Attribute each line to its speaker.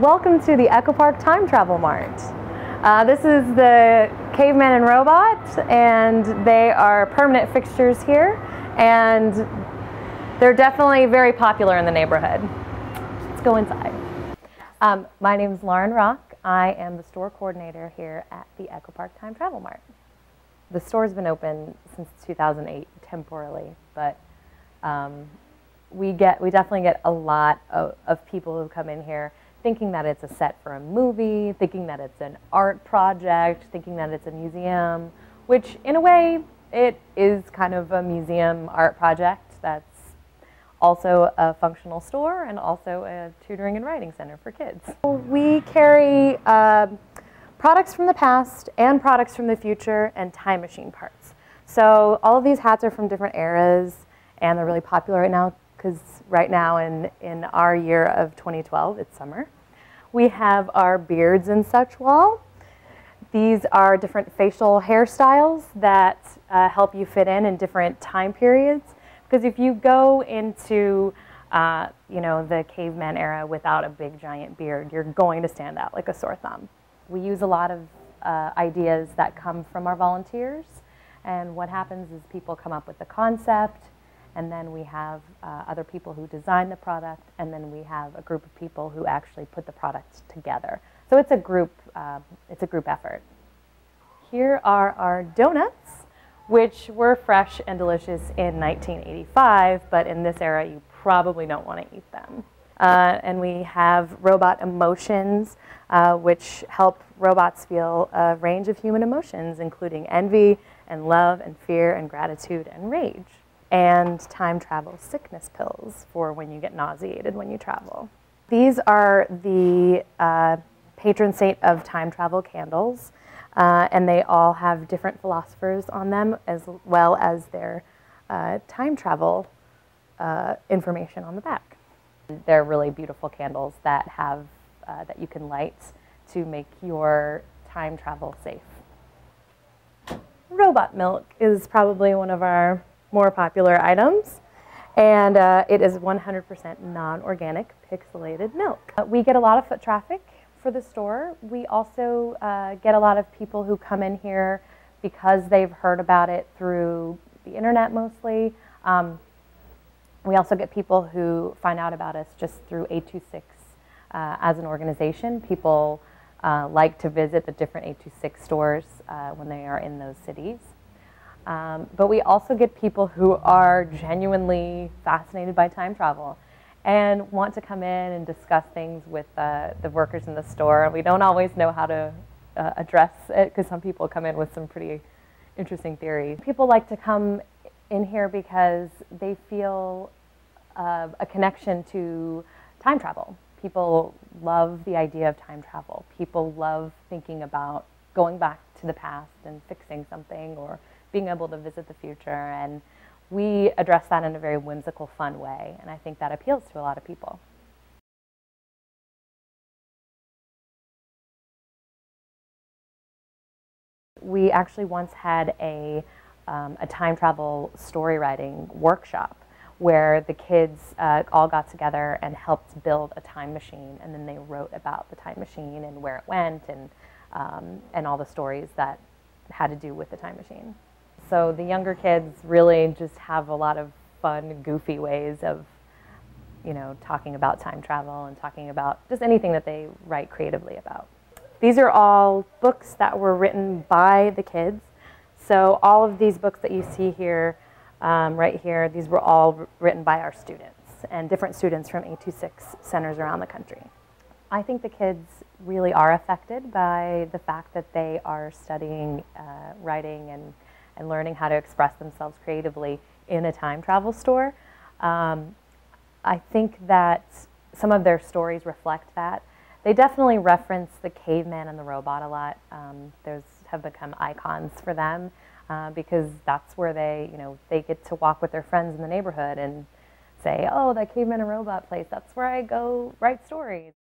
Speaker 1: Welcome to the Echo Park Time Travel Mart. Uh, this is the Caveman and Robot, and they are permanent fixtures here, and they're definitely very popular in the neighborhood. Let's go inside. Um, my name is Lauren Rock. I am the store coordinator here at the Echo Park Time Travel Mart. The store's been open since 2008 temporarily, but um, we get we definitely get a lot of, of people who come in here thinking that it's a set for a movie, thinking that it's an art project, thinking that it's a museum, which in a way it is kind of a museum art project that's also a functional store and also a tutoring and writing center for kids. We carry uh, products from the past and products from the future and time machine parts. So all of these hats are from different eras and they're really popular right now because right now in, in our year of 2012, it's summer. We have our beards and such wall. These are different facial hairstyles that uh, help you fit in in different time periods. Because if you go into uh, you know, the caveman era without a big giant beard, you're going to stand out like a sore thumb. We use a lot of uh, ideas that come from our volunteers. And what happens is people come up with the concept, and then we have uh, other people who design the product, and then we have a group of people who actually put the product together. So it's a group, uh, it's a group effort. Here are our donuts, which were fresh and delicious in 1985, but in this era you probably don't want to eat them. Uh, and we have robot emotions, uh, which help robots feel a range of human emotions, including envy and love and fear and gratitude and rage and time travel sickness pills for when you get nauseated when you travel. These are the uh, patron saint of time travel candles, uh, and they all have different philosophers on them as well as their uh, time travel uh, information on the back. They're really beautiful candles that have uh, that you can light to make your time travel safe. Robot milk is probably one of our more popular items. And uh, it is 100% non-organic pixelated milk. Uh, we get a lot of foot traffic for the store. We also uh, get a lot of people who come in here because they've heard about it through the internet mostly. Um, we also get people who find out about us just through 826 uh, as an organization. People uh, like to visit the different 826 stores uh, when they are in those cities. Um, but we also get people who are genuinely fascinated by time travel and want to come in and discuss things with uh, the workers in the store. We don't always know how to uh, address it because some people come in with some pretty interesting theories. People like to come in here because they feel uh, a connection to time travel. People love the idea of time travel. People love thinking about going back to the past and fixing something or being able to visit the future. And we address that in a very whimsical, fun way. And I think that appeals to a lot of people. We actually once had a, um, a time travel story writing workshop where the kids uh, all got together and helped build a time machine and then they wrote about the time machine and where it went and, um, and all the stories that had to do with the time machine. So the younger kids really just have a lot of fun, goofy ways of, you know, talking about time travel and talking about just anything that they write creatively about. These are all books that were written by the kids. So all of these books that you see here, um, right here, these were all written by our students and different students from 826 centers around the country. I think the kids really are affected by the fact that they are studying uh, writing and and learning how to express themselves creatively in a time travel store. Um, I think that some of their stories reflect that. They definitely reference the caveman and the robot a lot. Um, those have become icons for them uh, because that's where they, you know, they get to walk with their friends in the neighborhood and say, oh, that caveman and robot place, that's where I go write stories.